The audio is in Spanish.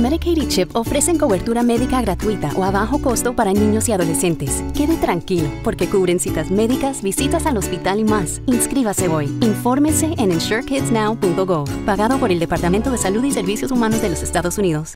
Medicaid y CHIP ofrecen cobertura médica gratuita o a bajo costo para niños y adolescentes. Quede tranquilo, porque cubren citas médicas, visitas al hospital y más. Inscríbase hoy. Infórmese en insurekidsnow.gov, pagado por el Departamento de Salud y Servicios Humanos de los Estados Unidos.